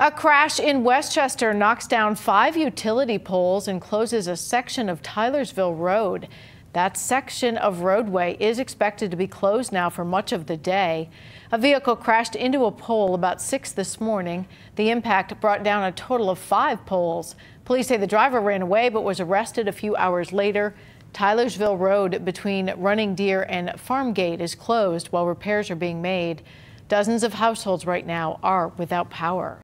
A crash in West Chester knocks down five utility poles and closes a section of Tylersville Road. That section of roadway is expected to be closed now for much of the day. A vehicle crashed into a pole about 6 this morning. The impact brought down a total of five poles. Police say the driver ran away but was arrested a few hours later. Tylersville Road between Running Deer and Farmgate is closed while repairs are being made. Dozens of households right now are without power.